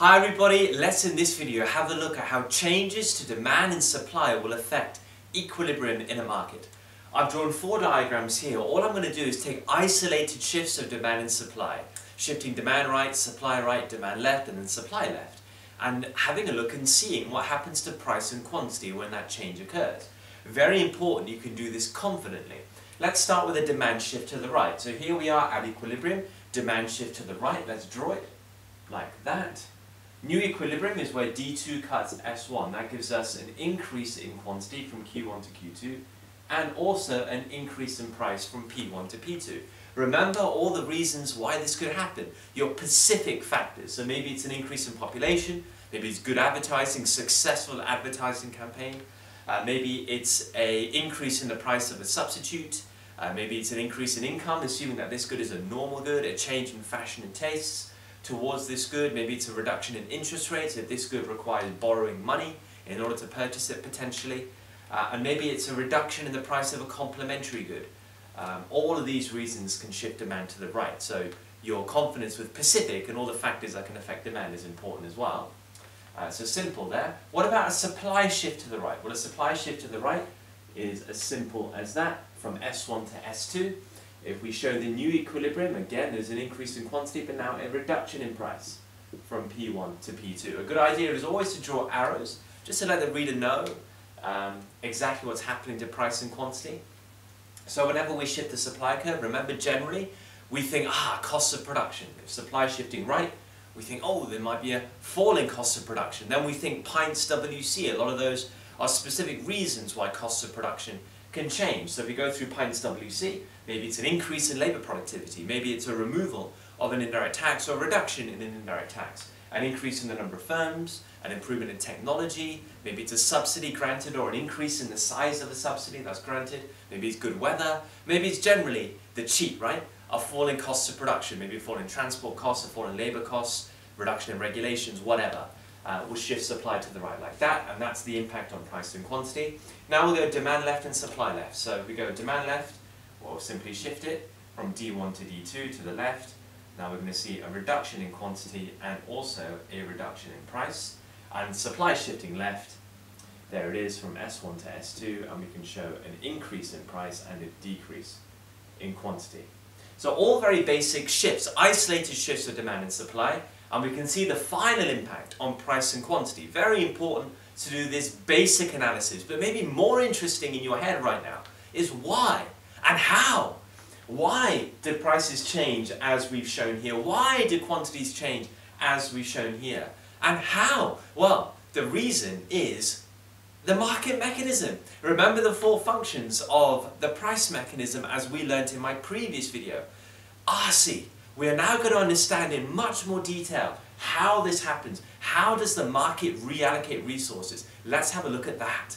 Hi everybody, let's in this video have a look at how changes to demand and supply will affect equilibrium in a market. I've drawn four diagrams here. All I'm going to do is take isolated shifts of demand and supply, shifting demand right, supply right, demand left, and then supply left, and having a look and seeing what happens to price and quantity when that change occurs. Very important you can do this confidently. Let's start with a demand shift to the right. So here we are at equilibrium, demand shift to the right, let's draw it like that. New equilibrium is where D2 cuts S1. That gives us an increase in quantity from Q1 to Q2 and also an increase in price from P1 to P2. Remember all the reasons why this could happen. Your specific factors. So maybe it's an increase in population, maybe it's good advertising, successful advertising campaign, uh, maybe it's a increase in the price of a substitute, uh, maybe it's an increase in income, assuming that this good is a normal good, a change in fashion and tastes, towards this good. Maybe it's a reduction in interest rates if this good requires borrowing money in order to purchase it potentially. Uh, and maybe it's a reduction in the price of a complementary good. Um, all of these reasons can shift demand to the right. So your confidence with PASIFIC and all the factors that can affect demand is important as well. Uh, so simple there. What about a supply shift to the right? Well, a supply shift to the right is as simple as that from S1 to S2. If we show the new equilibrium, again there's an increase in quantity but now a reduction in price from P1 to P2. A good idea is always to draw arrows just to let the reader know um, exactly what's happening to price and quantity. So whenever we shift the supply curve, remember generally we think, ah, costs of production. If supply is shifting right, we think, oh, there might be a falling cost of production. Then we think pints WC. A lot of those are specific reasons why costs of production can change. So if we go through Pints WC, maybe it's an increase in labour productivity, maybe it's a removal of an indirect tax or a reduction in an indirect tax, an increase in the number of firms, an improvement in technology, maybe it's a subsidy granted or an increase in the size of the subsidy that's granted, maybe it's good weather, maybe it's generally the cheap, right? A fall in costs of production, maybe a fall in transport costs, a fall in labour costs, reduction in regulations, whatever uh, will shift supply to the right like that, and that's the impact on price and quantity. Now we'll go demand left and supply left. So if we go demand left, we'll simply shift it from D1 to D2 to the left. Now we're going to see a reduction in quantity and also a reduction in price. And supply shifting left, there it is from S1 to S2, and we can show an increase in price and a decrease in quantity. So all very basic shifts, isolated shifts of demand and supply, and we can see the final impact on price and quantity. Very important to do this basic analysis, but maybe more interesting in your head right now is why and how. Why did prices change as we've shown here? Why did quantities change as we've shown here? And how? Well, the reason is the market mechanism. Remember the four functions of the price mechanism as we learned in my previous video. RC, we are now going to understand in much more detail how this happens. How does the market reallocate resources? Let's have a look at that.